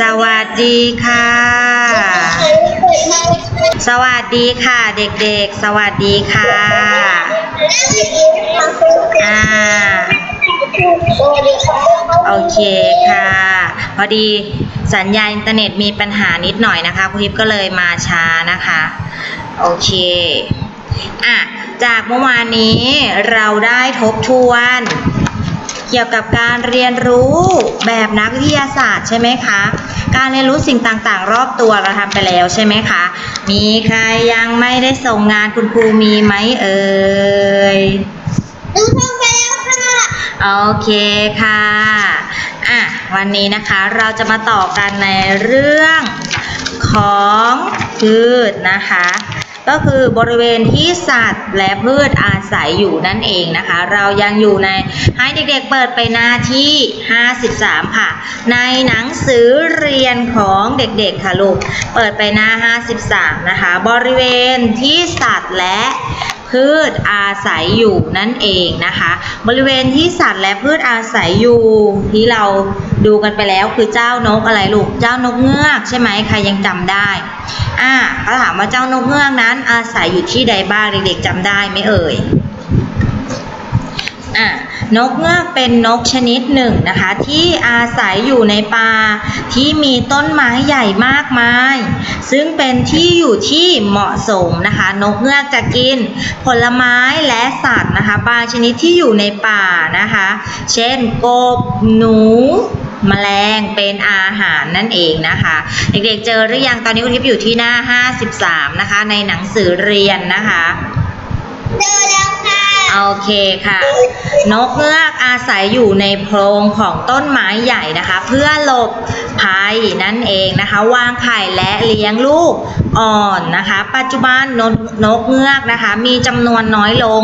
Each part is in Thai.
สวัสดีค่ะ สวัสดีค่ะ เด็กๆ สวัสดีค่ะอ่าโอเคค่ะ พอดีสัญญาณอินเทอร์เน็ตมีปัญหานิดหน่อยนะคะคุณทิพย์ก็เลยมาช้านะคะ โอเคอะจากเมื่อวานนี้เราได้ทบทวน เกี่ยวกับการเรียนรู้แบบนักวิทยาศาสตร์ใช่ไหมคะ การเรียนรู้สิ่งต่างๆ รอบตัวเราทำไปแล้วใช่ไหมคะ มีใครยังไม่ได้ส่งงานคุณครูมีไหมเอ่ยดูช่องไปแล้วค่ะโอเคค่ะอะวันนี้นะคะเราจะมาต่อกันในเรื่องของพืชนะคะ ก็คือบริเวณที่สัตว์และพืชอาศัยอยู่นั่นเองนะคะ เรายังอยู่ในให้เด็กๆเปิดไปหน้าที่ 53 ค่ะ ในหนังสือเรียนของเด็กๆค่ะลูกเปิดไปหน้า 53 นะคะ บริเวณที่สัตว์และ พืชอาศัยอยู่นั่นเองนะคะ บริเวณที่สัตว์และพืชอาศัยอยู่ที่เราดูกันไปแล้วคือเจ้านกอะไรลูกเจ้านกเงือกใช่ไหมใครยังจำได้อ่าเขาถามว่าเจ้านกเงือกนั้นอาศัยอยู่ที่ใดบ้างเด็กๆจำได้ไหมเอ่ย อะนกเงือกเป็นนกชนิดหนึ่งนะคะ ที่อาศัยอยู่ในป่าที่มีต้นไม้ใหญ่มากมาย ซึ่งเป็นที่อยู่ที่เหมาะสมนะคะ นกเงือกจะกิน ผลไม้และสัตว์นะคะบางชนิดที่อยู่ในป่านะคะ เช่นกบหนูแมลงเป็นอาหารนั่นเองนะคะ เด็กๆเจอหรือยังตอนนี้คุณทิพย์อยู่ที่หน้า 53 นะคะ ในหนังสือเรียนนะคะ เจอแล้วค่ะ โอเคค่ะ นกเงือกอาศัยอยู่ในโพรงของต้นไม้ใหญ่นะคะ เพื่อหลบภัยนั่นเองนะคะ วางไข่และเลี้ยงลูกอ่อนนะคะ ปัจจุบันนกนกเงือกนะคะ มีจำนวนน้อยลง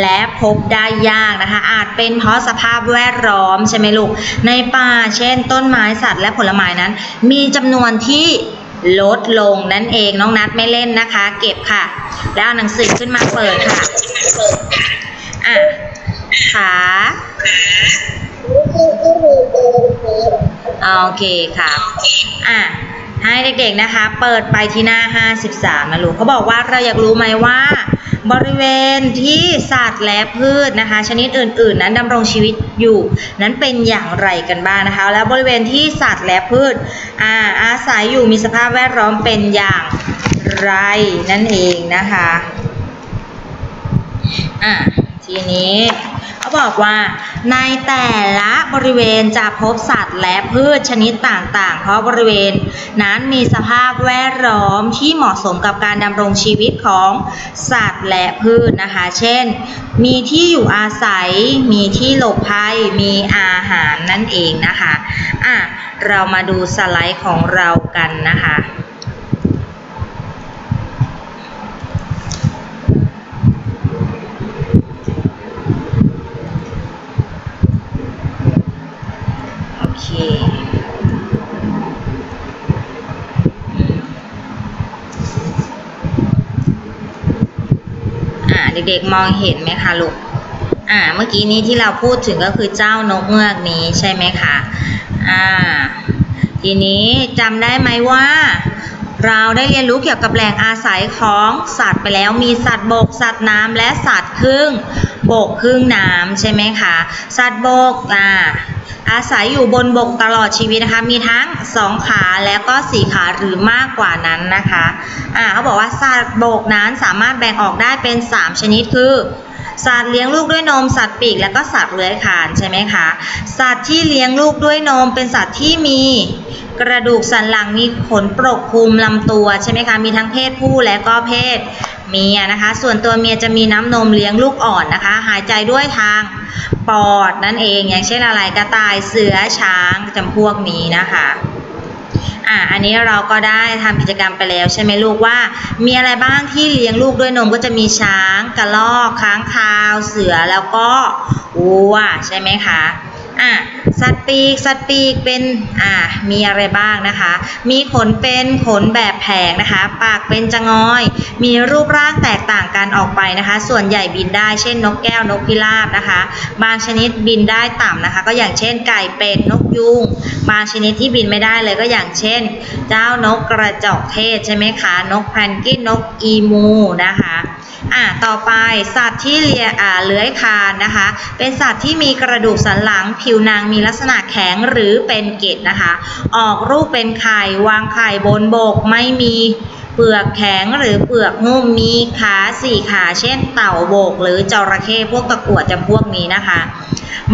และพบได้ยากนะคะ อาจเป็นเพราะสภาพแวดล้อมใช่ไหมลูกในป่าเช่น ต้นไม้สัตว์และผลไม้นั้น มีจำนวนที่ลดลงนั่นเองน้องนัดไม่เล่นนะคะ เก็บค่ะ แล้วเอาหนังสือขึ้นมาเปิดค่ะ อะขาโอเคค่ะอะให้เด็กๆนะคะ เปิดไปที่หน้า 53นะลูกเขาบอกว่าเราอยากรู้ไหมว่า บริเวณที่สัตว์และพืชนะคะ ชนิดอื่น ๆ นั้นดำรงชีวิตอยู่ นั้นเป็นอย่างไรกันบ้างนะคะ แล้วบริเวณที่สัตว์และพืชอ่าอาศัยอยู่มีสภาพแวดล้อมเป็นอย่างไรนั่นเองนะคะอะ ทีนี้เขาบอกว่าในแต่ละบริเวณจะพบสัตว์และพืชชนิดต่างๆ เพราะบริเวณนั้นมีสภาพแวดล้อมที่เหมาะสมกับการดำรงชีวิตของสัตว์และพืชนะคะ เช่น มีที่อยู่อาศัย มีที่หลบภัย มีอาหารนั่นเองนะคะ อะ เรามาดูสไลด์ของเรากันนะคะ โอเค อ่า เด็กๆมองเห็นไหมคะลูกอ่าเมื่อกี้นี้ที่เราพูดถึงก็คือเจ้านกเงือกนี้ใช่ไหมคะอ่าทีนี้จำได้ไหมว่า เราได้เรียนรู้เกี่ยวกับแหล่งอาศัยของสัตว์ไปแล้วมีสัตว์บก สัตว์น้ำและสัตว์ครึ่งบกครึ่งน้ำใช่ไหมคะ สัตว์บกอ่า อาศัยอยู่บนบกตลอดชีวิตนะคะ มีทั้งสองขาแล้วก็สี่ขาหรือมากกว่านั้นนะคะอ่าเขาบอกว่าสัตว์บกนั้นสามารถแบ่งออกได้เป็น 3 ชนิดคือสัตว์เลี้ยงลูกด้วยนม สัตว์ปีก และก็สัตว์เลื้อยคลานใช่ไหมคะ สัตว์ที่เลี้ยงลูกด้วยนม เป็นสัตว์ที่มีกระดูกสันหลังมีขนปกคลุมลำตัวใช่ไหมคะ มีทั้งเพศผู้และก็เพศ เมียนะคะ ส่วนตัวเมียจะมีน้ำนมเลี้ยงลูกอ่อนนะคะ หายใจด้วยทางปอดนั่นเอง อย่างเช่นอะไรกระต่ายเสือช้างจำพวกนี้นะคะอะอันนี้เราก็ได้ทำกิจกรรมไปแล้วใช่ไหมลูกว่า มีอะไรบ้างที่เลี้ยงลูกด้วยนมก็จะมีช้างกระรอกค้างคาว เสือแล้วก็วัวใช่ไหมคะ อะสัตว์ปีกสัตว์ปีกเป็นอ่ามีอะไรบ้างนะคะ มีขนเป็นขนแบบแผงนะคะ ปากเป็นจงอย มีรูปร่างแตกต่างกันออกไปนะคะ ส่วนใหญ่บินได้เช่นนกแก้วนกพิราบนะคะ บางชนิดบินได้ต่ำนะคะ ก็อย่างเช่นไก่เป็ดนกยุงบางชนิดที่บินไม่ได้เลยก็อย่างเช่น เจ้านกกระจอกเทศใช่ไหมคะนกแพนกินนกอีมูนะคะอะต่อไปสัตว์ที่เลียอ่าเลื้อยคลานนะคะ เป็นสัตว์ที่มีกระดูกสันหลังผิิวนางมีลักษณะแข็งหรือเป็นเกล็ดนะคะ ออกรูปเป็นไข่วางไข่บนบกไม่มีเปลือกแข็งหรือเปลือกนุ่มมีขาสี่ขา เช่นเต่าโบก หรือจระเข้พวกตะกรวจำพวกนี้นะคะ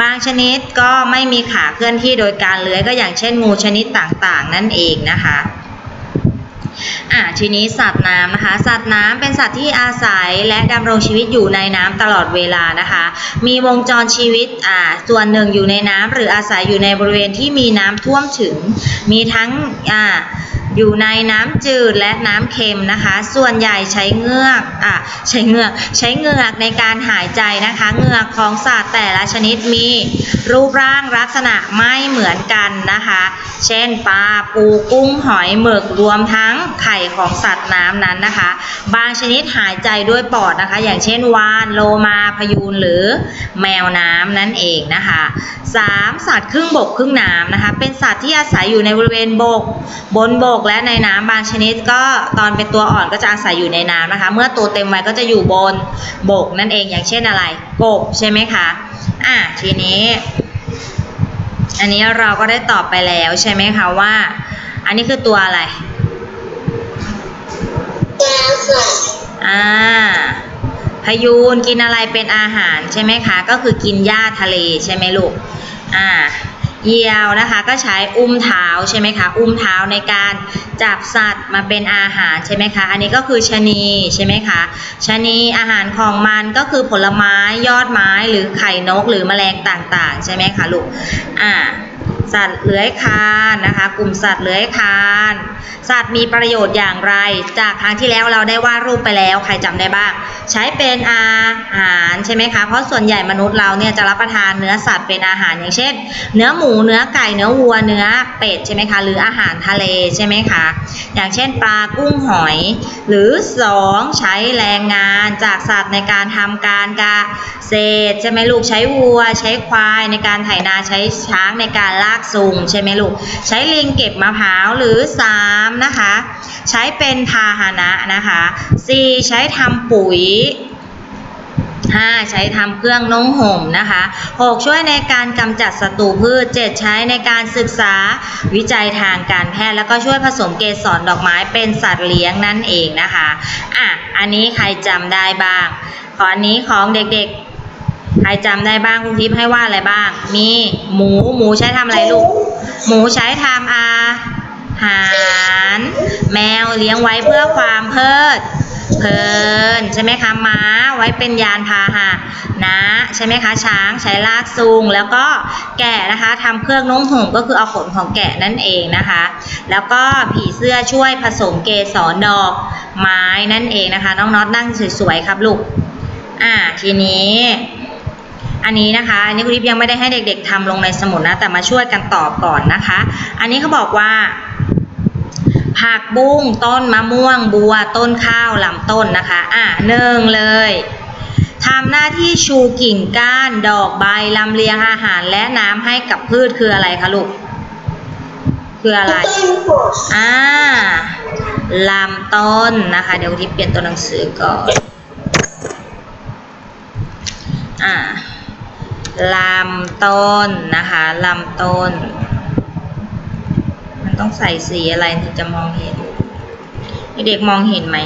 บางชนิดก็ไม่มีขาเคลื่อนที่โดยการเลื้อยก็อย่างเช่นงูชนิดต่างๆ นั่นเองนะคะ อะทีนี้สัตว์น้ำนะคะ สัตว์น้ำเป็นสัตว์ที่อาศัยและดำรงชีวิตอยู่ในน้ำตลอดเวลานะคะ มีวงจรชีวิตอ่าส่วนหนึ่งอยู่ในน้ำหรืออาศัยอยู่ในบริเวณที่มีน้ำท่วมถึง มีทั้งอ่า อยู่ในน้ำจืดและน้ำเค็มนะคะ ส่วนใหญ่ใช้เงือกอะใช้เงือกใช้เหงือกในการหายใจนะคะเหงือกของสัตว์แต่ละชนิดมีรูปร่างลักษณะไม่เหมือนกันนะคะ เช่นปลาปูกุ้งหอยหมึกรวมทั้งไข่ของสัตว์น้ำนั้นนะคะ บางชนิดหายใจด้วยปอดนะคะ อย่างเช่นวานโลมาพยูนหรือแมวน้ำนั่นเองนะคะ 3. สัตว์ครึ่งบกครึ่งน้ำนะคะ เป็นสัตว์ที่อาศัยอยู่ในบริเวณบก บนบกและในน้ำบางชนิดก็ตอนเป็นตัวอ่อนก็จะอาศัยอยู่ในน้ำนะคะ เมื่อตัวเต็มวัยก็จะอยู่บนบกนั่นเองอย่างเช่นอะไร กบใช่ไหมคะอะทีนี้ อันนี้เราก็ได้ตอบไปแล้วใช่ไหมคะว่า อันนี้คือตัวอะไรแก้วค่ะอ่าพยูนกินอะไรเป็นอาหารใช่ไหมคะ ก็คือกินหญ้าทะเลใช่ไหมลูกอ่า เหยี่ยวนะคะก็ใช้อุ้มเท้าใช่ไหมคะอุ้มเท้าในการจับสัตว์มาเป็นอาหารใช่ไหมคะอันนี้ก็คือชะนีใช่ไหมคะชะนีอาหารของมันก็คือผลไม้ยอดไม้หรือไข่นกหรือแมลงต่างๆ ใช่ไหมคะลูกอ่า สัตว์เลื้อยคลานนะคะ กลุ่มสัตว์เลื้อยคลาน สัตว์มีประโยชน์อย่างไร จากครั้งที่แล้วเราได้วาดรูปไปแล้วใครจำได้บ้าง ใช้เป็นอาหารใช่ไหมคะ เพราะส่วนใหญ่มนุษย์เราเนี่ยจะรับประทานเนื้อสัตว์เป็นอาหารอย่างเช่น เนื้อหมูเนื้อไก่เนื้อวัวเนื้อเป็ดใช่ไหมคะหรืออาหารทะเลใช่ไหมคะอย่างเช่น ปลากุ้งหอย หรือสองใช้แรงงานจากสัตว์ในการทำการเกษตรใช่ไหมลูกใช้วัว ใช้ควายในการไถนาใช้ช้างในการลากซูงใช่ไหมลูก ใช้ลิงเก็บมะพร้าวหรือสามนะคะ ใช้เป็นพาหนะนะคะสี่ใช้ทำปุ๋ย 5 ใช้ทำเครื่องนุ่งห่มนะคะ 6 ช่วยในการกำจัดศัตรูพืช 7 ใช้ในการศึกษาวิจัยทางการแพทย์ แล้วก็ช่วยผสมเกสรดอกไม้เป็นสัตว์เลี้ยงนั่นเองนะคะ อะ อันนี้ใครจำได้บ้าง ขออันนี้ของเด็กๆ ใครจำได้บ้างคุณทิพย์ให้ว่าอะไรบ้าง มีหมูหมูใช้ทำอะไรลูก หมูใช้ทำอาหาร แมวเลี้ยงไว้เพื่อความเพลิดเพลินใช่ไหมคะม้าไว้เป็นยานพาหะนะใช่ไหมคะช้างใช้ลากซูงแล้วก็แกะนะคะทำเครื่องนุ่งห่มก็คือเอาขนของแกะนั่นเองนะคะ แล้วก็ผีเสื้อช่วยผสมเกสรดอกไม้นั่นเองนะคะ น้องน็อตนั่งสวยๆครับลูกอ่าทีนี้ อันนี้นะคะอันนี้คุณทิพย์ยังไม่ได้ให้เด็ก ๆทำลงในสมุดนะ แต่มาช่วยกันตอบก่อนนะคะ อันนี้เขาบอกว่า ผักบุ้งต้นมะม่วงบัว ต้นข้าวลำต้นนะคะ อะหนึ่งเลยทำหน้าที่ชูกิ่งก้านดอกใบลำเลียงอาหารและน้ำให้กับพืชคืออะไรคะลูก คืออะไรต้นหัวอ่าลำต้นนะคะ เดี๋ยวที่เปลี่ยนตัวหนังสือก่อน อ่า ลำต้นนะคะลำต้น มันต้องใส่สีอะไรถึงจะมองเห็นเด็กๆมองเห็นไหม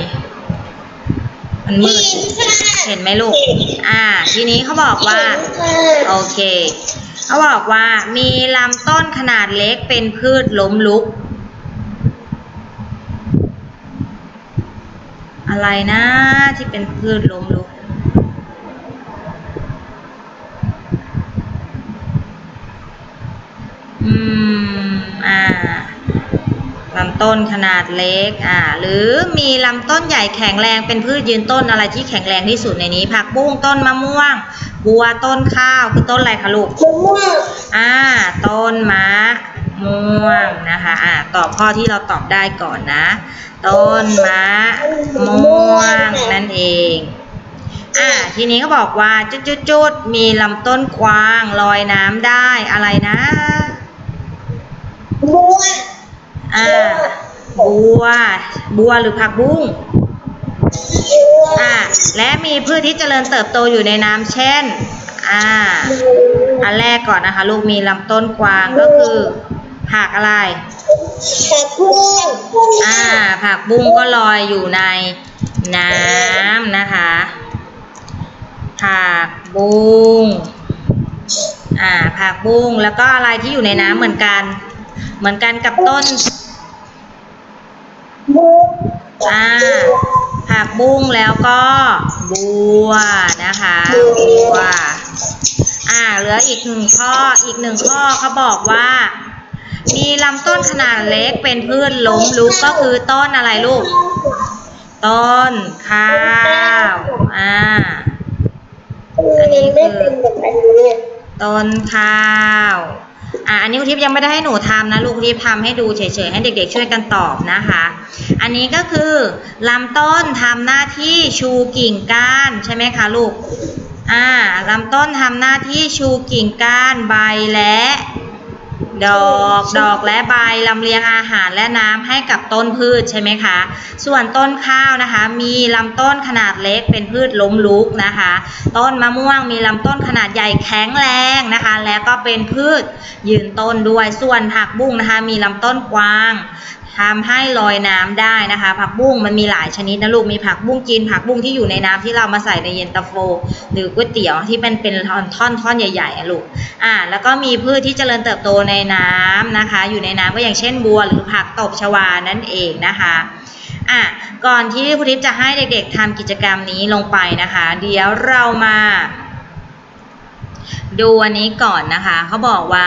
มันมืดเห็นไหมลูก อ่า ทีนี้เขาบอกว่า โอเคเขาบอกว่ามีลำต้นขนาดเล็กเป็นพืชล้มลุก อะไรนะที่เป็นพืชล้มลุก อืม อ่า ลำ ต้นขนาดเล็กอ่าหรือมีลำต้นใหญ่แข็งแรงเป็นพืชยืนต้นอะไรที่แข็งแรงที่สุดในนี้ ผักบุ้งต้นมะม่วง บัวต้นข้าวคือต้นอะไรคะลูกมะม่วงอ่า ต้นมะม่วงนะคะอ่าตอบข้อที่เราตอบได้ก่อนนะ ต้นมะม่วงนั่นเองอ่าทีนี้เขาบอกว่าจุดจุดจุดๆๆมีลำต้นกวางลอยน้ำได้อะไรนะบัว อ่า บัว บัวหรือผักบุ้ง อ่า และมีพืชที่เจริญเติบโตอยู่ในน้ำเช่น อ่า อันแรกก่อนนะคะ ลูกมีลำต้นกวางก็คือผักอะไร ผักบุ้ง อ่า ผักบุ้งก็ลอยอยู่ในน้ำนะคะ ผักบุ้ง อ่า ผักบุ้ง แล้วก็อะไรที่อยู่ในน้ำเหมือนกัน เหมือนกันกับต้น บัวอ่าผักบุ้งแล้วก็บัวนะคะบัวอ่าเหลืออีกหนึ่งข้ออีกหนึ่งข้อเขาบอกว่า มีลำต้นขนาดเล็กเป็นพืชล้มลุกก็คือต้นอะไรลูก ต้นข้าวอ่าอันนี้คือไม่เป็นแบบอันนี้ต้นข้าว อะอันนี้ครูทิพย์ยังไม่ได้ให้หนูทำนะลูกครูทิพย์ทำให้ดูเฉยๆให้เด็กๆ ช่วยกันตอบนะคะ อันนี้ก็คือลำต้นทำหน้าที่ชูกิ่งก้านใช่ไหมคะลูกอ่าลำต้นทำหน้าที่ชูกิ่งก้านใบและ ดอกดอกและใบลำเลียงอาหารและน้ำให้กับต้นพืชใช่ไหมคะ ส่วนต้นข้าวนะคะ มีลำต้นขนาดเล็กเป็นพืชล้มลุกนะคะ ต้นมะม่วงมีลำต้นขนาดใหญ่แข็งแรงนะคะ และก็เป็นพืชยืนต้นด้วย ส่วนผักบุ้งนะคะ มีลำต้นกว้าง ทำให้ลอยน้ำได้นะคะ ผักบุ้งมันมีหลายชนิดนะลูกมีผักบุ้งจีนผักบุ้งที่อยู่ในน้ำที่เรามาใส่ในเย็นตาโฟ หรือก๋วยเตี๋ยวที่เป็นเป็นท่อนท่อนท่อนใหญ่ๆอะลูกอ่าแล้วก็มีพืชที่เจริญเติบโตในน้ำนะคะ อยู่ในน้ำก็อย่างเช่นบัวหรือผักตบชวานั่นเองนะคะอะก่อนที่ครูทิพย์จะให้เด็กๆทำกิจกรรมนี้ลงไปนะคะ เดี๋ยวเรามา ดูอันนี้ก่อนนะคะ เขาบอกว่า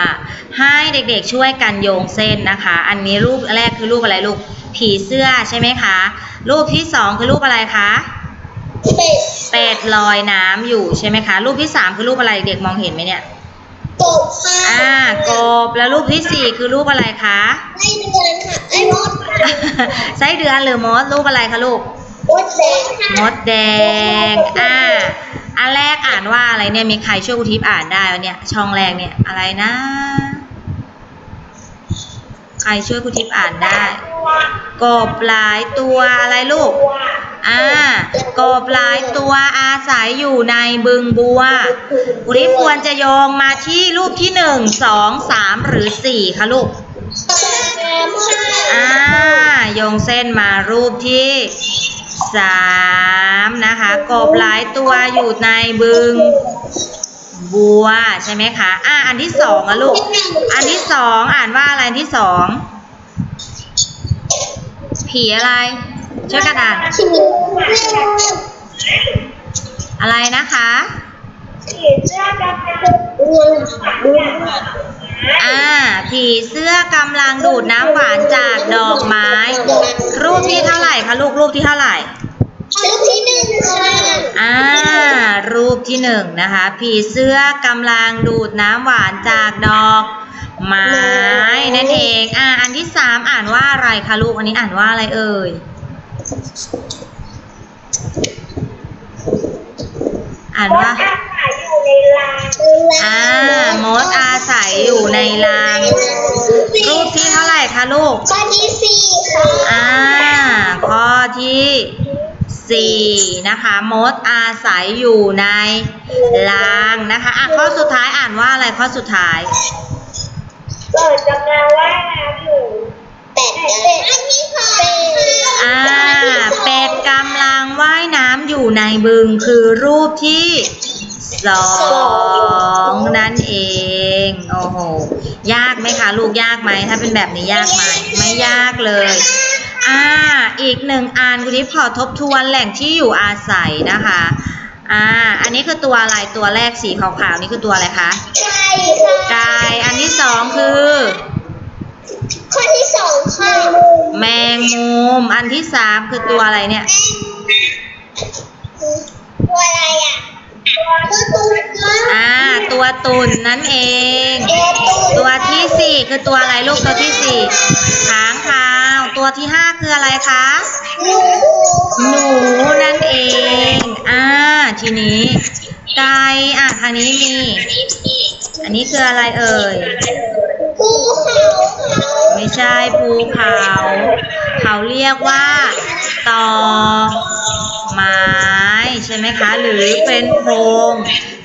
ให้เด็กๆช่วยกันโยงเส้นนะคะ อันนี้รูปแรกคือรูปอะไรลูกผีเสื้อใช่ไหมคะ รูปที่สองคือรูปอะไรคะเป็ดเป็ดลอยน้ำอยู่ใช่ไหมคะ รูปที่สามคือรูปอะไรเด็กมองเห็นไหมเนี่ยกบค่ะอ่ากบแล้วรูปที่สี่คือรูปอะไรคะไส้เดือนค่ะไอ้มดค่ะไส้เดือนหรือมดรูปอะไรคะลูกมดแดงค่ะมดแดงอ่า อันแรกอ่านว่าอะไรเนี่ยมีใครช่วยกุทิพย์อ่านได้เนี่ย ช่องแรกเนี่ยอะไรนะ ใครช่วยกุทิพย์อ่านได้ กบหลายตัวอะไรลูก อ่ากบหลายตัวอาศัยอยู่ในบึงบัวกุทิพย์ควรจะโยงมาที่รูปที่หนึ่งสองสามหรือสี่คะลูกอ่าโยงเส้นมารูปที่ สามนะคะ กบหลายตัวอยู่ในบึงบัวใช่ไหมคะ อ่าอันที่สองอะลูก อันที่สองอ่านว่าอะไรอันที่สอง ผีอะไรช่วยกันอ่านอะไรนะคะผีเสื้อกับเงินเงิน อ่า ผีเสื้อกำลังดูดน้ำหวานจากดอกไม้ รูปที่เท่าไหร่คะลูกรูปที่เท่าไหร่ รูปที่หนึ่งค่ะอ่า รูปที่หนึ่งนะคะ ผีเสื้อกำลังดูดน้ำหวานจากดอกไม้นั่นเอง อ่า อันที่สามอ่านว่าอะไรคะลูก อันนี้อ่านว่าอะไรเอ่ย อ่านว่าอยู่ในรางอ่ามดอาศัยอยู่ในราง รูปที่เท่าไหร่คะลูก ข้อที่สี่ค่ะอ่า ข้อที่สี่นะคะมดอาศัยอยู่ในรางนะคะอะข้อสุดท้ายอ่านว่าอะไรข้อสุดท้ายเปิดกำลังว่ายน้ำอยู่เป็ดเป็ดอันที่สองอ่าเในบึงคือรูปที่สองนั่นเอง โอ้โห ยากไหมคะ ลูกยากไหม ถ้าเป็นแบบนี้ยากไหม ไม่ยากเลย อ่า อีกหนึ่งอันคุณทิพย์ขอทบทวนแหล่งที่อยู่อาศัยนะคะ อ่า อันนี้คือตัวอะไร ตัวแรกสีขาวๆนี่คือตัวอะไรคะใช่ค่ะ ไก่ อันที่สองคือ ข้อที่สองค่ะแมงมุม อันที่สามคือตัวอะไรเนี่ย ตัวอะไรอะตัวตัวอ่า ตัวตุ่นนั่นเอง ตัวที่สี่คือตัวอะไรลูกตัวที่สี่ค้างคาว ตัวที่ห้าคืออะไรคะ หนูนั่นเอง อ่า ทีนี้ ไก่ อะทางนี้มี อันนี้คืออะไรเอ่ยภูเขาไม่ใช่ภูเขา เขาเรียกว่า ตอไม้ ใช่ไหมคะ หรือเป็นโพรง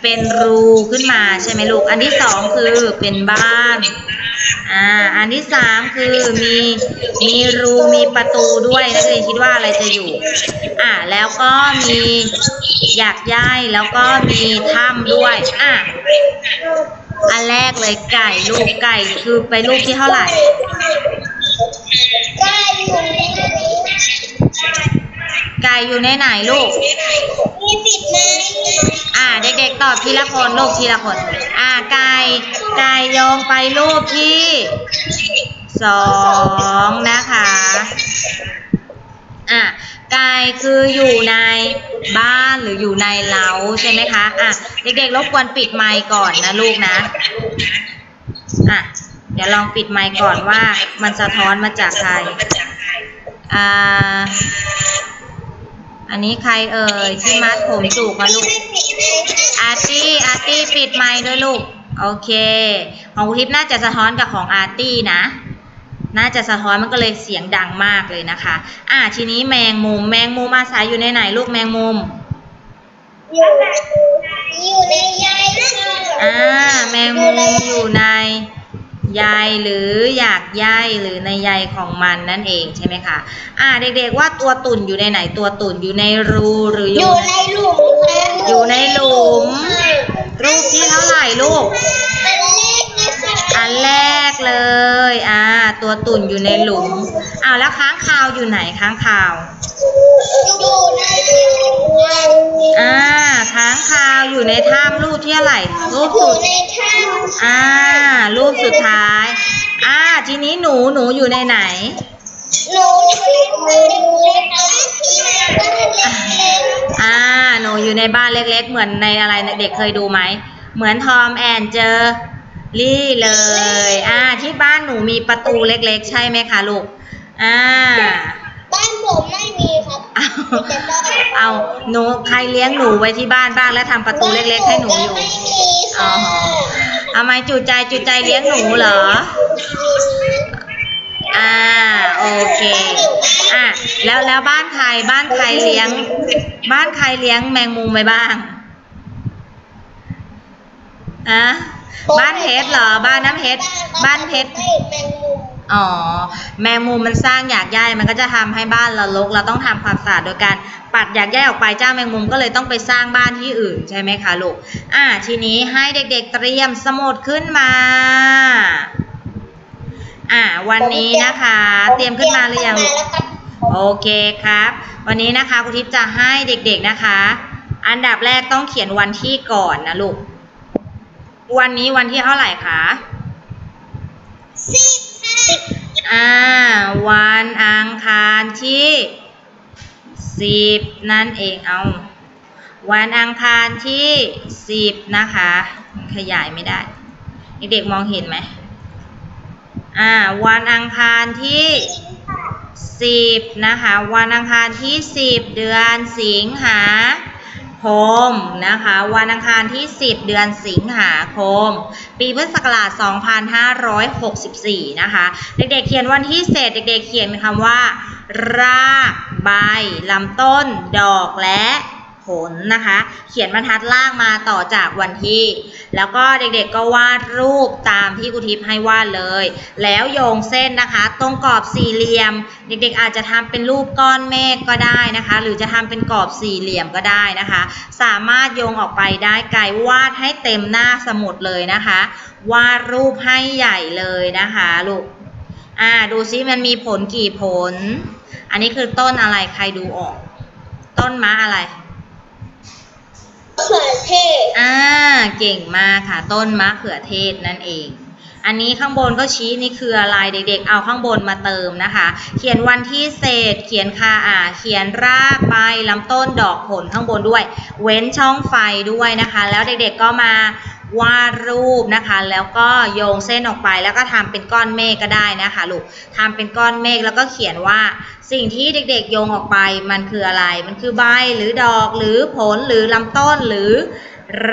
เป็นรูขึ้นมาใช่ไหมลูก อันที่สองคือเป็นบ้านอ่าอันที่สามคือมีมีรูมีประตูด้วยนักเรียนคิดว่าอะไรจะอยู่อ่าแล้วก็มีหยากย่ายแล้วก็มีถ้ำด้วยอะอันแรกเลยไก่ลูกไก่คือไปลูกที่เท่าไหร่ ไก่อยู่ในไหนลูก มีปิดไหมอ่า เด็กๆ ตอบทีละคนลูกทีละคน อ่า ไก่ ไก่โยงไปรูปที่สองนะคะ อะไก่คืออยู่ในบ้านหรืออยู่ในเล้าใช่ไหมคะ อะ เด็กๆ รบกวนปิดไมค์ก่อนนะลูกนะ อะ เดี๋ยวลองปิดไมค์ก่อนว่ามันสะท้อนมาจากใคร อ่า อันนี้ใครเอ่ยที่มัดผมจูกมาลูก อาร์ตี้ อาร์ตี้ปิดไมค์ด้วยลูก โอเค ของคุณทิพย์น่าจะสะท้อนกับของอาร์ตี้นะ น่าจะสะท้อนมันก็เลยเสียงดังมากเลยนะคะ อ่าทีนี้แมงมุม แมงมุมอาศัยอยู่ในไหนลูกแมงมุม อยู่อยู่ในยายค่ะอ่า แมงมุมอยู่ใน ใยหรืออยากใยหรือในใยของมันนั่นเองใช่ไหมคะอ่าเด็กๆว่าตัวตุ่นอยู่ในไหนตัวตุ่นอยู่ในรูหรือออยู่ยู่ในหลุมค่ะอยู่ในหลุมรูปที่เท่าไหร่ลูกอันแรกนะคะ อันแรกเลย อ่า ตัวตุ่นอยู่ในหลุมอ้าวแล้วค้างคาวอยู่ไหนค้างคาว อยู่ในหลุมอ่าค้างคาวอยู่ในถ้ำรูปที่เท่าไหร่รูปอยู่สุดในถ้ำอ่า รูปสุดท้าย อ่า ทีนี้หนูหนูอยู่ในไหนหนูอยู่ในเล็กๆที่ในบ้านเล็กอ่า หนูอยู่ในบ้านเล็กๆ เหมือนในอะไรเด็กเคยดูไหม เหมือนทอมแอนเจอ รี่เลย อ่า ที่บ้านหนูมีประตูเล็กๆ ใช่ไหมคะลูก อ่าๆบ้านผมไม่มีครับ เอาแต่บ้านเอาหนูใครเลี้ยงหนูไว้ที่บ้านบ้างแล้วทำประตูเล็กๆ ให้หนูอยู่ไม่มีอ๋อค่ะทำไมจูใจจูใจเลี้ยงหนูเหรอ อ่า โอเค อะ แล้วแล้วบ้านใครบ้านใครเลี้ยง บ้านใครเลี้ยงแมงมุมไว้บ้างอะ บ้านเพชรเหรอ บ้านน้ำเพชร บ้านเพชรไม่แมงมุมอ๋อ แมงมุมมันสร้างหยากใยมันก็จะทำให้บ้านเรารกเราต้องทำความสะอาดโดยการปัดหยากใยออกไปเจ้าแมงมุมก็เลยต้องไปสร้างบ้านที่อื่นใช่ไหมคะลูก อ่า ทีนี้ให้เด็กๆเตรียมสมุดขึ้นมา อ่า วันนี้นะคะ เตรียมขึ้นมาหรือยังลูก แล้วครับโอเคครับ วันนี้นะคะคุณทิพย์จะให้เด็กๆนะคะ อันดับแรกต้องเขียนวันที่ก่อนนะลูก วันนี้วันที่เท่าไหร่คะสิบสิบอ่า วันอังคารที่สิบนั่นเองเอา วันอังคารที่สิบนะคะ ขยายไม่ได้ เด็กๆมองเห็นไหมอ่า วันอังคารที่สิบนะคะ วันอังคารที่สิบเดือนสิงหาคม คมนะคะวันอังคารที่ 10 เดือนสิงหาคม ปีพุทธศักราช 2564 นะคะ เด็กๆเขียนวันที่เสร็จ เด็กๆเขียนคำว่า ราก ใบลำต้น ดอกและ ผลนะคะ เขียนบรรทัดล่างมาต่อจากวันที่ แล้วก็เด็กๆก็วาดรูปตามที่ครูทิพย์ให้วาดเลย แล้วโยงเส้นนะคะ ตรงกรอบสี่เหลี่ยม เด็กๆอาจจะทำเป็นรูปก้อนเมฆก็ได้นะคะ หรือจะทำเป็นกรอบสี่เหลี่ยมก็ได้นะคะ สามารถโยงออกไปได้ไกลวาดให้เต็มหน้าสมุดเลยนะคะ วาดรูปให้ใหญ่เลยนะคะลูกอ่าดูซิมันมีผลกี่ผล อันนี้คือต้นอะไรใครดูออก ต้นมะอะไร เขือเทศ อ่า เก่งมากค่ะ ต้นมะเขือเทศนั่นเอง อันนี้ข้างบนก็ชี้นี่คืออะไรเด็กๆ เอาข้างบนมาเติมนะคะ เขียนวันที่เศษ เขียนค่าอ่า เขียนรากใบลำต้นดอกผลข้างบนด้วย เว้นช่องไฟด้วยนะคะ แล้วเด็กๆก็มา วาดรูปนะคะ แล้วก็โยงเส้นออกไปแล้วก็ทำเป็นก้อนเมฆก็ได้นะคะลูกทำเป็นก้อนเมฆแล้วก็เขียนว่าสิ่งที่เด็กๆโยงออกไปมันคืออะไร มันคือใบหรือดอกหรือผลหรือลำต้นหรือ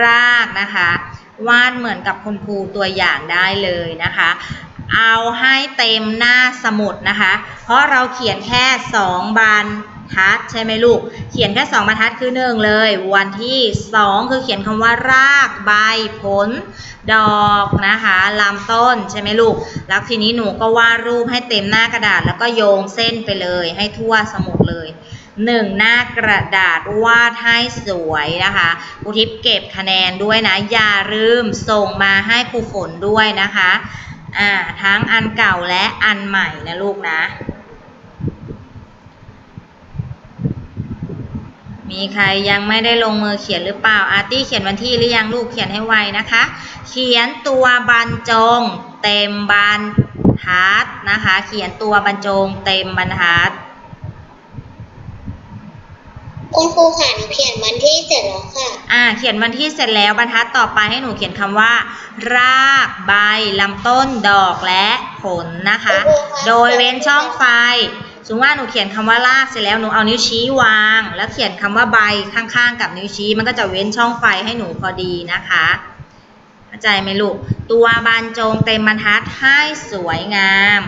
รากนะคะ วาดเหมือนกับคุณครูตัวอย่างได้เลยนะคะ เอาให้เต็มหน้าสมุดนะคะ เพราะเราเขียนแค่ 2บรร ทัดใช่ไหมลูก เขียนแค่2บรรทัดคือหนึ่งเลย วันที่2คือเขียนคำว่ารากใบผล ดอกนะคะลำต้นใช่ไหมลูก แล้วทีนี้หนูก็วาดรูปให้เต็มหน้ากระดาษแล้วก็โยงเส้นไปเลย ให้ทั่วสมุดเลยหนึ่งหน้ากระดาษวาดให้สวยนะคะครูทิพย์เก็บคะแนนด้วยนะ อย่าลืมส่งมาให้ครูฝนด้วยนะคะ อ่า ทั้งอันเก่าและอันใหม่นะลูกนะ มีใครยังไม่ได้ลงมือเขียนหรือเปล่า อาร์ตี้เขียนวันที่หรือยังลูกเขียนให้ไวนะคะ เขียนตัวบรรจง เต็มบรรทัดนะคะ เขียนตัวบรรจง เต็มบรรทัดคุณครูค่ะหนูเขียนวันที่เสร็จแล้วค่ะ อ่า เขียนวันที่เสร็จแล้วบรรทัดต่อไปให้หนูเขียนคำว่า รากใบลำต้นดอกและผลนะคะ โดยเว้นช่องไฟ สมมติว่าหนูเขียนคำว่ารากเสร็จแล้วหนูเอานิ้วชี้วาง แล้วเขียนคำว่าใบข้างๆ กับนิ้วชี้ มันก็จะเว้นช่องไฟให้หนูพอดีนะคะเข้าใจไหมลูกตัวบรรจงเต็มบรรทัดให้สวยงาม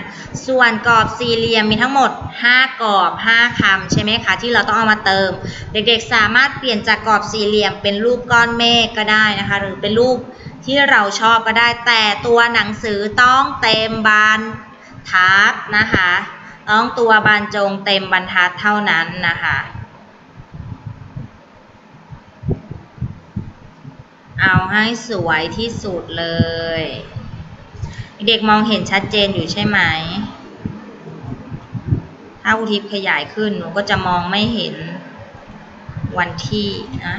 ส่วนกรอบสี่เหลี่ยมมีทั้งหมด 5 กรอบ 5คำใช่ไหมคะ ที่เราต้องเอามาเติม เด็กๆสามารถเปลี่ยนจากกรอบสี่เหลี่ยมเป็นรูปก้อนเมฆก็ได้นะคะ หรือเป็นรูปที่เราชอบก็ได้แต่ตัวหนังสือต้องเต็มบรรทัดนะคะ ต้องตัวบรรจงเต็มบรรทัดเท่านั้นนะคะ เอาให้สวยที่สุดเลย เด็กมองเห็นชัดเจนอยู่ใช่ไหม ถ้าอุทิพขยายขึ้นหนูก็จะมองไม่เห็นวันที่นะ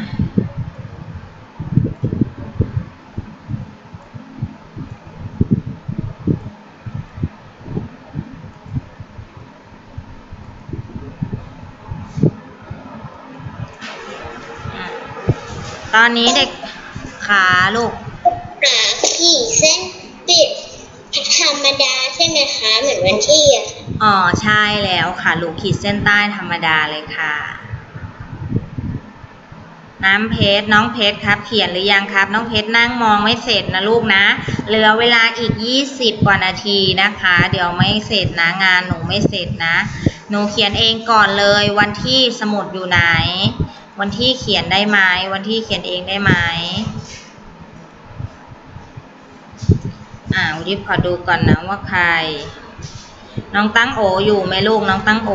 ตอนนี้เด็กขาลูกหาขีดเส้นปิดธรรมดาใช่ไหมคะเหมือนวันที่อะค่ะอ๋อใช่แล้วค่ะ ลูกขีดเส้นใต้ธรรมดาเลยค่ะ น้ำเพชรน้องเพชรครับ เขียนหรือยังครับ น้องเพชรนั่งมองไม่เสร็จนะลูกนะ เหลือเวลาอีก 20 กว่านาทีนะคะ เดี๋ยวไม่เสร็จนะงานหนูไม่เสร็จนะ หนูเขียนเองก่อนเลยวันที่สมุดอยู่ไหน วันที่เขียนได้ไหมวันที่เขียนเองได้ไหมอ่าวันนี้ขอดูก่อนนะว่าใคร น้องตั้งโออยู่ไหมลูกน้องตั้งโอ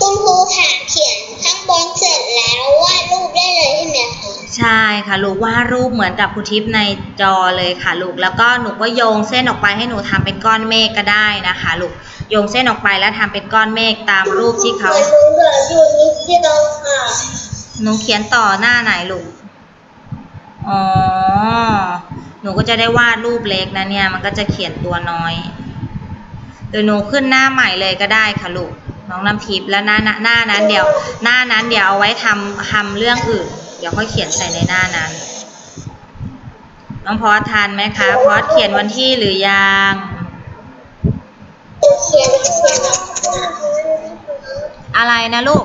คุณครูค่ะเขียนข้างบนเสร็จแล้ววาดรูปได้เลยใช่ไหมคะใช่ค่ะลูกวาดรูปเหมือนกับครูทิพย์ในจอเลยค่ะลูกแล้วก็หนูก็โยงเส้นออกไปให้หนูทำเป็นก้อนเมฆก็ได้นะคะลูกโยงเส้นออกไปแล้วทำเป็นก้อนเมฆตามรูปที่เขาหนูเหลืออยู่นิดเดียวค่ะ หนูเขียนต่อหน้าไหนลูกอ๋อหนูก็จะได้วาดรูปเล็กนะเนี่ยมันก็จะเขียนตัวน้อยเดี๋ยวหนูขึ้นหน้าใหม่เลยก็ได้ค่ะลูก น้องน้ำทิพย์แล้วหน้าหน้าหน้านั้นเดี๋ยว หน้านั้นเดี๋ยวเอาไว้ทำทำเรื่องอื่น เดี๋ยวค่อยเขียนใส่ในหน้านั้น น้องพอสทันไหมคะพอสเขียนวันที่หรือยังอะไรนะลูก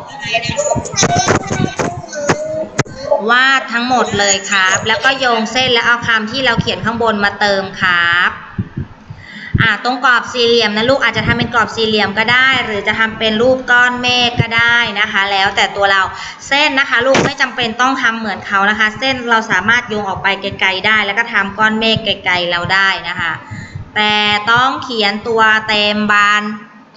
วาดทั้งหมดเลยครับ แล้วก็โยงเส้นแล้วเอาคำที่เราเขียนข้างบนมาเติมครับ อ่าตรงกรอบสี่เหลี่ยมนะลูกอาจจะทำเป็นกรอบสี่เหลี่ยมก็ได้ หรือจะทำเป็นรูปก้อนเมฆก็ได้นะคะ แล้วแต่ตัวเราเส้นนะคะ ลูกไม่จำเป็นต้องทำเหมือนเขานะคะ เส้นเราสามารถโยงออกไปไกลๆได้ แล้วก็ทำก้อนเมฆไกลๆเราได้นะคะ แต่ต้องเขียนตัวเต็มบาน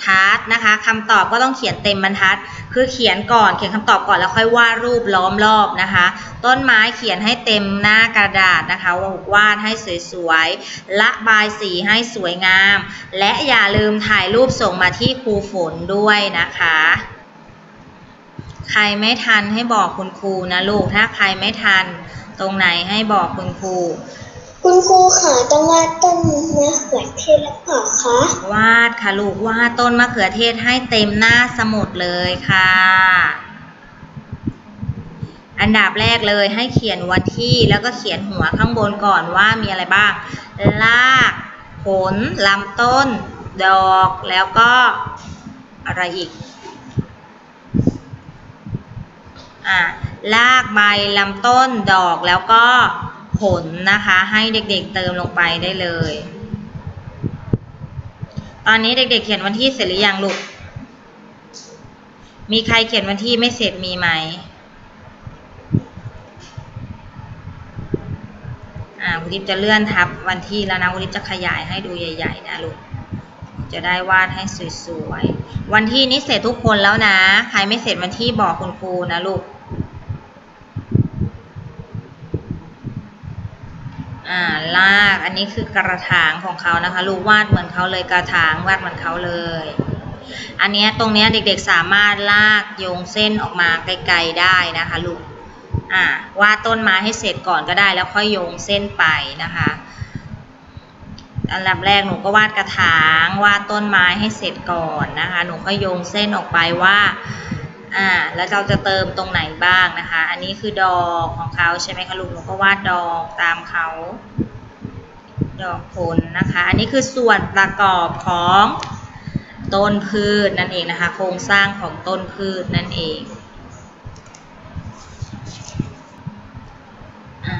ทัดนะคะคำตอบก็ต้องเขียนเต็มบรรทัด คือเขียนก่อนเขียนคำตอบก่อนแล้วค่อยวาดรูปล้อมรอบนะคะ ต้นไม้เขียนให้เต็มหน้ากระดาษนะคะวาดให้สวยๆละบายสีให้สวยงาม และอย่าลืมถ่ายรูปส่งมาที่ครูฝนด้วยนะคะ ใครไม่ทันให้บอกคุณครูนะลูกถ้าใครไม่ทัน ตรงไหนให้บอกคุณครู คุณครูค่ะต้องวาดต้นมะเขือเทศแล้วเปล่าคะวาดค่ะลูกวาดต้นมะเขือเทศให้เต็มหน้าสมุดเลยค่ะ อันดับแรกเลยให้เขียนวันที่แล้วก็เขียนหัวข้างบนก่อนว่ามีอะไรบ้าง ราก ผลลำต้น ดอกแล้วก็อะไรอีกอ่ารากใบลำต้นดอกแล้วก็ ผลนะคะ ให้เด็กๆเติมลงไปได้เลย ตอนนี้เด็กๆเขียนวันที่เสร็จหรือยังลูก มีใครเขียนวันที่ไม่เสร็จมีไหมอ่าคุณทิพย์จะเลื่อนทับวันที่แล้วนะคุณทิพย์จะขยายให้ดูใหญ่ๆนะลูก จะได้วาดให้สวยๆ วันที่นี้เสร็จทุกคนแล้วนะ ใครไม่เสร็จวันที่บอกคุณครูนะลูก อ่าลากอันนี้คือกระถางของเขานะคะลูกวาดเหมือนเขาเลยกระถางวาดเหมือนเขาเลย อันเนี้ยตรงเนี้ยเด็กๆสามารถลากโยงเส้นออกมาไกลๆได้นะคะลูกอ่าวาดต้นไม้ให้เสร็จก่อนก็ได้แล้วค่อยโยงเส้นไปนะคะอันดับแรกหนูก็วาดกระถางวาดต้นไม้ให้เสร็จก่อนนะคะ หนูค่อยโยงเส้นออกไปว่า อ่าแล้วเราจะเติมตรงไหนบ้างนะคะ อันนี้คือดอกของเขาใช่ไหมคะลูกหนูก็วาดดอกตามเขา ดอกผลนะคะ อันนี้คือส่วนประกอบของต้นพืชนั่นเองนะคะ โครงสร้างของต้นพืชนั่นเองอะ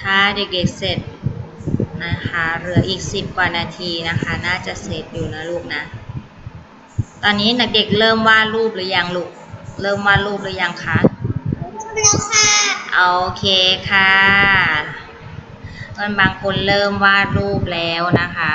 ถ้าเด็กๆเสร็จนะคะเหลืออีก 10 กว่านาทีนะคะ น่าจะเสร็จอยู่นะลูกนะ ตอนนี้เด็กๆเริ่มวาดรูปหรือยังลูก เริ่มวาดรูปหรือยังคะแล้วค่ะ โอเคค่ะมันบางคนเริ่มวาดรูปแล้วนะคะ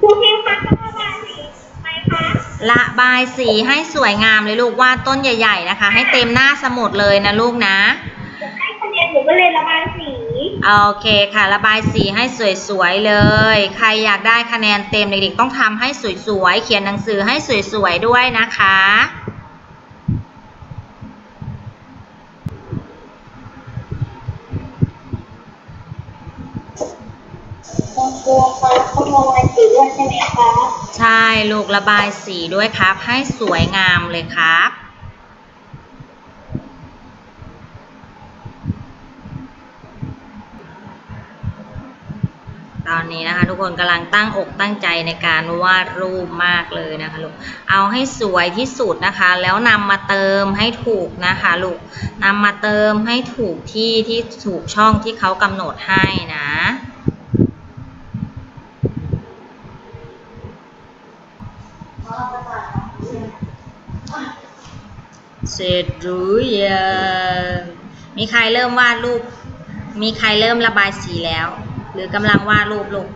ครูพิมพ์คะต้องระบายสีไหมคะระบายสีให้สวยงามเลยลูกวาดต้นใหญ่ ๆ นะคะ ให้เต็มหน้าสมุดเลยนะลูกนะ จะให้คะแนนหนูก็เลยระบายสีโอเคค่ะ ระบายสีให้สวยๆเลย ใครอยากได้คะแนนเต็มเด็กๆต้องทำให้สวยๆ เขียนหนังสือให้สวยๆด้วยนะคะคุณครูคะต้องระบายสีด้วยใช่ไหมคะ ใช่ลูกระบายสีด้วยครับ ให้สวยงามเลยครับ ตอนนี้นะคะทุกคนกำลังตั้งอกตั้งใจในการวาดรูปมากเลยนะคะลูก เอาให้สวยที่สุดนะคะ แล้วนำมาเติมให้ถูกนะคะลูกนำมาเติมให้ถูกที่ที่ถูกช่องที่เขากำหนดให้นะเสร็จหรือยังมีใครเริ่มวาดรูป มีใครเริ่มระบายสีแล้ว หรือกำลังวาดรูปลูก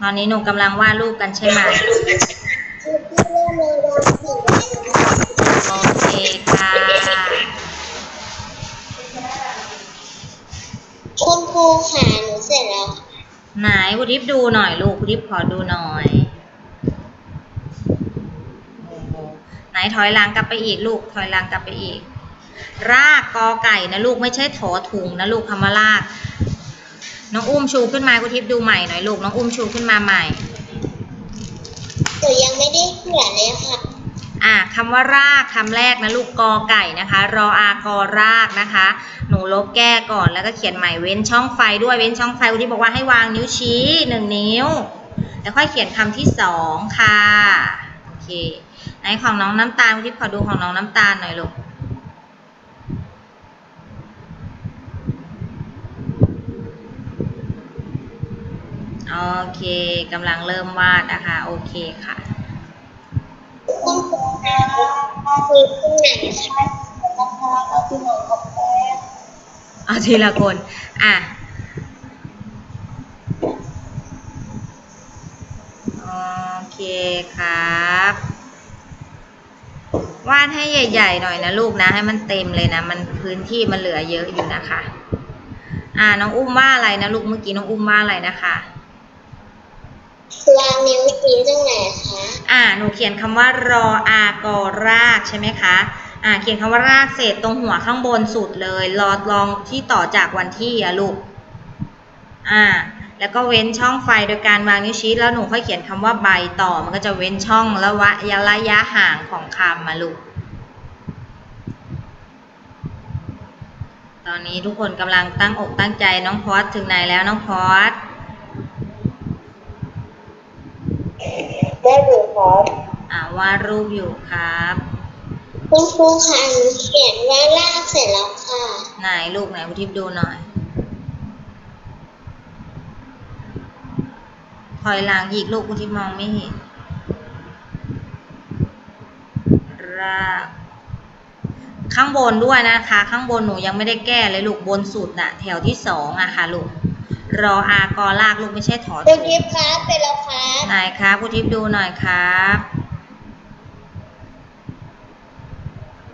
ตอนนี้หนูกำลังวาดรูปกันใช่ไหมโอเคค่ะคุณครูค่ะหนูเสร็จแล้วไหนคุณทิพดูหน่อยลูกคุณทิพขอดูหน่อยโอ้โหไหนถอยหลังกลับไปอีกลูกถอยหลังกลับไปอีก รากกอไก่นะลูกไม่ใช่ถอถุงนะลูกคำว่าราก น้องอุ้มชูขึ้นมาคุณทิพย์ดูใหม่หน่อยลูกน้องอุ้มชูขึ้นมาใหม่หนูยังไม่ได้เขียนเลยค่ะ อะคำว่ารากคำแรกนะลูกกอไก่นะคะ รออากอรากนะคะ หนูลบแก้ก่อนแล้วก็เขียนใหม่เว้นช่องไฟด้วยเว้นช่องไฟที่บอกว่าให้วางนิ้วชี้หนึ่งนิ้วแล้วค่อยเขียนคำที่สองค่ะโอเคไหนของน้องน้ำตาลที่ขอดูของน้องน้ำตาลหน่อยลูก โอเคกำลังเริ่มวาดนะคะ โอเคค่ะคุณครูคะคือที่ไหนคะนะคะเอาที่หนูกับแม่เอาทีละคน อะ โอเคครับ วาดให้ใหญ่ ๆ หน่อยนะลูกนะ ให้มันเต็มเลยนะ มันพื้นที่มันเหลือเยอะอยู่นะคะ อ่าน้องอุ้มว่าอะไรนะลูก เมื่อกี้น้องอุ้มว่าอะไรนะคะ วางนิ้วชี้ตรงไหนคะอ่าหนูเขียนคำว่ารออากอรากใช่ไหมคะอ่าเขียนคำว่ารากเสร็จตรงหัวข้างบนสุดเลย รอลองที่ต่อจากวันที่อะลูกอ่าแล้วก็เว้นช่องไฟโดยการวางนิ้วชี้แล้วหนูค่อยเขียนคำว่าใบต่อมันก็จะเว้นช่องระวะระยะห่างของคำมาลูก ตอนนี้ทุกคนกำลังตั้งอกตั้งใจน้องพอดถึงไหนแล้วน้องพอด ได้ดูครับอ่าวาดรูปอยู่ครับคุณครูค่ะหนูเขียนว่าลากเสร็จแล้วค่ะไหนลูกไหนคุณทิพย์ดูหน่อยถอยหลังอีกลูกคุณทิพย์มองไม่เห็นรากข้างบนด้วยนะคะ ข้างบนหนูยังไม่ได้แก้เลยลูกบนสุดน่ะแถวที่สองอะค่ะลูก รออากอลากลูกไม่ใช่ถอคุถุณงทิพย์ครับเป็นแล้วครับไหนครับคุณทิพย์ดูหน่อยครับ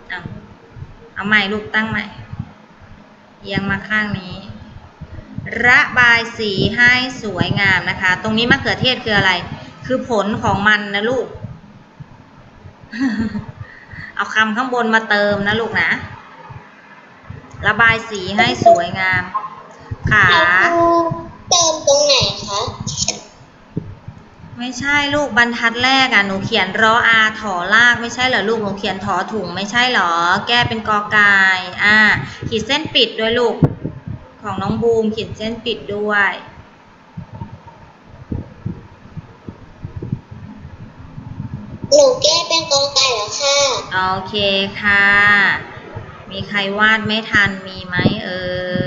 เอาเอาใหม่ลูกตั้งใหม่เอียงมาข้างนี้ ระบายสีให้สวยงามนะคะ ตรงนี้มะเขือเทศคืออะไร คือผลของมันนะลูก เอาคำข้างบนมาเติมนะลูกนะ ระบายสีให้สวยงาม ขาครูเติมตรงไหนคะ ไม่ใช่ลูกบรรทัดแรกอะหนูเขียนรออาถอลากไม่ใช่เหรอลูกหนูเขียนถอถุงไม่ใช่เหรอ แก้เป็นกอไก่อ่าขีดเส้นปิดด้วยลูก ของน้องบูมขีดเส้นปิดด้วยหนูแก้เป็นกองไก่แล้วค่ะ โอเคค่ะ มีใครวาดไม่ทันมีไหมเอ่ย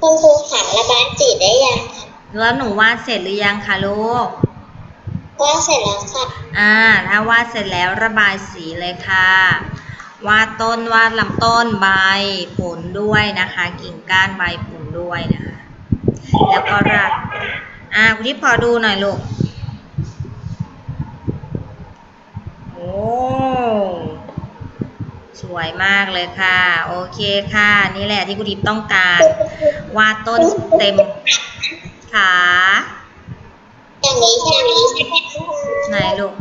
คุณครูค่ะระบายสีได้ยังคะแล้วหนูวาดเสร็จหรือยังคะลูกว่าเสร็จแล้วค่ะ อ่า ถ้าวาดเสร็จแล้วระบายสีเลยค่ะ วาดต้นวาดลำต้นใบผลด้วยนะคะ กิ่งก้านใบผลด้วยนะคะ แล้วก็ราก อ่าคุณที่พอดูหน่อยลูก โอ้ ส วยมากเลยค่ะ โอเคค่ะ นี่แหละที่คุณทิพย์ต้องการ วาดต้นเต็มขาอย่างนี้ใช่ไหมไหนลูก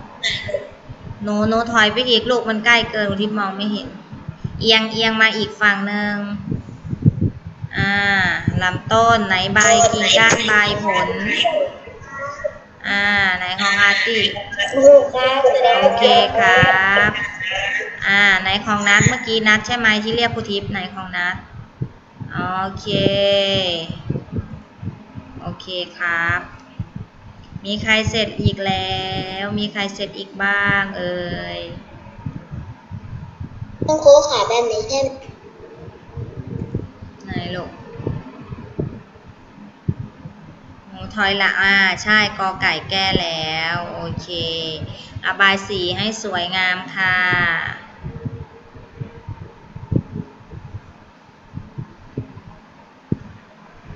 หนูหนูถอยไปอีกลูกมันใกล้เกินคุณทิพย์มองไม่เห็น เอียงเอียงมาอีกฝั่งหนึ่งอ่าลำต้นไหนใบกิ่งก้านใบผล อ่าไหนของอาร์ติครูครับเสร็จแล้วโอเคครับ อ่าไหนของนัดเมื่อกี้นัดใช่ไหมที่เรียกครูทิพย์ไหนของนัดโอเค โอเคครับ มีใครเสร็จอีกแล้ว มีใครเสร็จอีกบ้างเอ่ยคุณครูค่ะแบบนี้ใช่ไหมไหนลูกหนูถอยละอ่าใช่กอไก่แก้แล้ว โอเค ระบายสีให้สวยงามค่ะ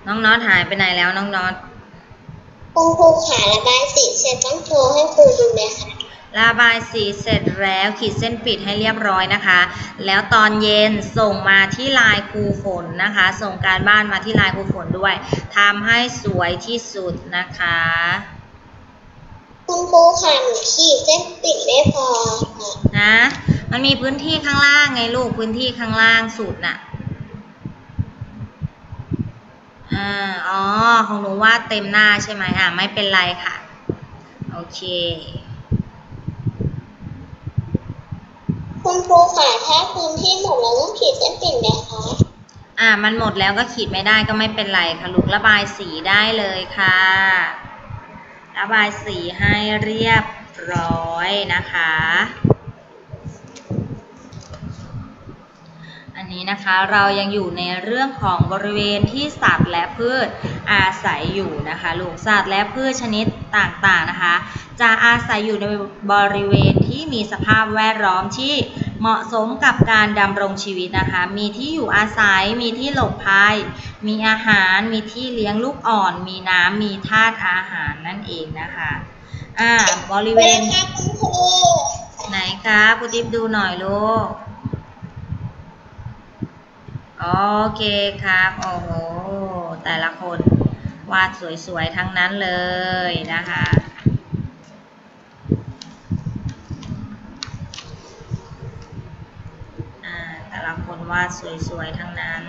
น้องน็อตหายไปไหนแล้วน้องน็อตคุณครูค่ะระบายสีเสร็จต้องโชว์ให้ครูดูไหมคะระบายสีเสร็จแล้วขีดเส้นปิดให้เรียบร้อยนะคะ แล้วตอนเย็นส่งมาที่ไลายครูฝนนะคะ ส่งการบ้านมาที่ไลายครูฝนด้วยทำให้สวยที่สุดนะคะ คุณครูค่ะหนูขีดเส้นปิดไม่พอค่ะนะ มันมีพื้นที่ข้างล่างไงลูกพื้นที่ข้างล่างสุดน่ะ อ่าอ๋อของหนูวาดเต็มหน้าใช่ไหมอะไม่เป็นไรค่ะ โอเค คุณครูค่ะถ้าพื้นที่หมดเราต้องขีดเส้นปิดไหมคะอ่ามันหมดแล้วก็ขีดไม่ได้ก็ไม่เป็นไรค่ะลูกระบายสีได้เลยค่ะ ระบายสีให้เรียบร้อยนะคะ นนี้นะคะ เรายังอยู่ในเรื่องของบริเวณที่สัตว์และพืชอาศัยอยู่นะคะลูกสัตว์และพืชชนิดต่างๆนะคะ จะอาศัยอยู่ในบริเวณที่มีสภาพแวดล้อมที่เหมาะสมกับการดำรงชีวิตนะคะ มีที่อยู่อาศัย มีที่หลบภัย มีอาหาร มีที่เลี้ยงลูกอ่อน มีน้ำ มีธาตุอาหารนั่นเองนะคะ อ่า บริเวณครับคุณครูไหนคะคุณทิพย์ดูหน่อยลูก โอเคครับ โอ้โห แต่ละคนวาดสวยๆ ทั้งนั้นเลยนะคะอ่าแต่ละคนวาดสวยๆ ทั้งนั้น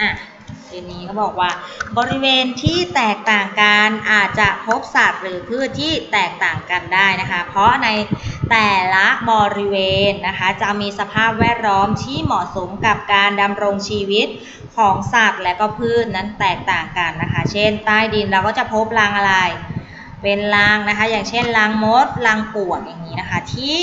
อะ ทีนี้เขาบอกว่า บริเวณที่แตกต่างกันอาจจะพบสัตว์หรือพืชที่แตกต่างกันได้นะคะ เพราะในแต่ละบริเวณนะคะจะมีสภาพแวดล้อมที่เหมาะสมกับการดำรงชีวิตของสัตว์และก็พืชนั้นแตกต่างกันนะคะ เช่น ใต้ดินเราก็จะพบรังอะไร เป็นรังนะคะ อย่างเช่นรังมดรังปวกอย่างนี้นะคะที่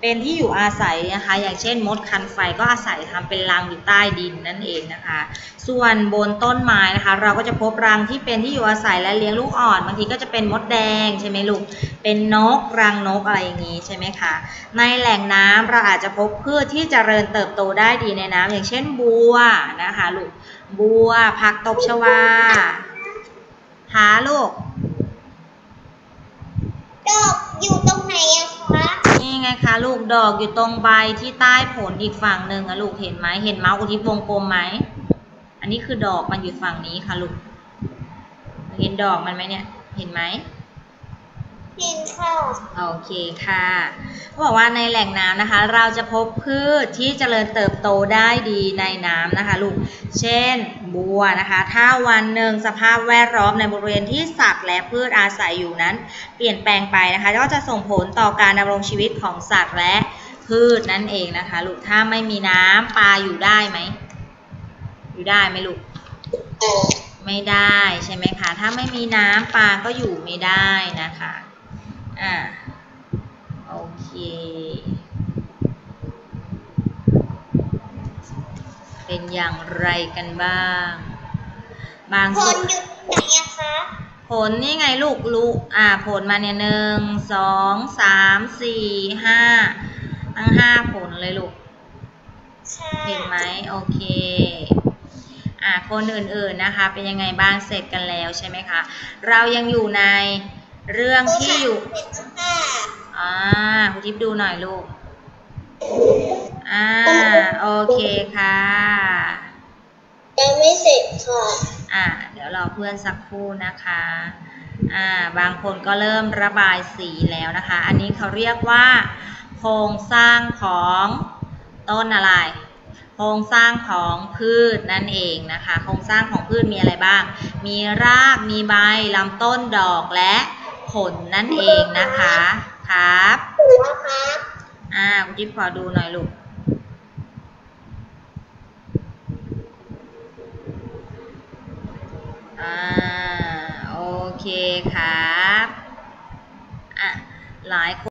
เป็นที่อยู่อาศัยนะคะ อย่างเช่นมดคันไฟก็อาศัยทำเป็นรังอยู่ใต้ดินนั่นเองนะคะ ส่วนบนต้นไม้นะคะ เราก็จะพบรังที่เป็นที่อยู่อาศัยและเลี้ยงลูกอ่อน บางทีก็จะเป็นมดแดงใช่ไหมลูก เป็นนกรังนกอะไรอย่างนี้ใช่ไหมคะ ในแหล่งน้ำเราอาจจะพบพืชที่เจริญเติบโตได้ดีในน้ำอย่างเช่นบัวนะคะลูก บัว ผักตบชวา หาลูกดอกอยู่ตรงไหนอะคะ นี่ไงคะลูกดอกอยู่ตรงใบที่ใต้ผลอีกฝั่งหนึ่งอะลูกเห็นไหมเห็นเมาส์อุทิศวงกลมไหม อันนี้คือดอกมันอยู่ฝั่งนี้ค่ะลูก เห็นดอกมันไหมเนี่ย เห็นไหม เห็นค่ะโอเคค่ะเขาบอกว่าในแหล่งน้ำนะคะ เราจะพบพืชที่เจริญเติบโตได้ดีในน้ำนะคะลูก เช่นบัวนะคะ ถ้าวันหนึ่งสภาพแวดล้อมในบริเวณที่สัตว์และพืชอาศัยอยู่นั้น เปลี่ยนแปลงไปนะคะ ก็จะส่งผลต่อการดำรงชีวิตของสัตว์และพืชนั่นเองนะคะ ลูก ถ้าไม่มีน้ำปลาอยู่ได้ไหม อยู่ได้ไหมลูกไม่ได้ใช่ไหมคะ ถ้าไม่มีน้ำปลาก็อยู่ไม่ได้นะคะ อ่าโอเคเป็นอย่างไรกันบ้าง บางคส่วนนอยู่ตรงไหนอะคะผลนี่ไงลูกลูกอ่าผลมาเนี่ยหนึ่งสองสามสี่ห้าทั้งห้าผลเลยลูกค่ะเห็นไหมโอเคอ่าคนอื่นๆนะคะ เป็นยังไงบ้างเสร็จกันแล้วใช่ไหมคะ เรายังอยู่ใน เรื่องที่อยู่เห็นแล้วค่ะอ่าคุณทิพย์ดูหน่อยลูก อ่า โอเคค่ะยังไม่เสร็จค่ะ อ่า เดี๋ยวรอเพื่อนสักครู่นะคะ อ่า บางคนก็เริ่มระบายสีแล้วนะคะ อันนี้เขาเรียกว่า โครงสร้างของต้นอะไร โครงสร้างของพืชนั่นเองนะคะ โครงสร้างของพืชมีอะไรบ้าง มีราก มีใบ ลำต้น ดอก และ ผลนั่นเองนะคะครับถูกแล้วครับอ่าคุณจิ๊บขอดูหน่อยลูกอ่าโอเคครับอะหลายคน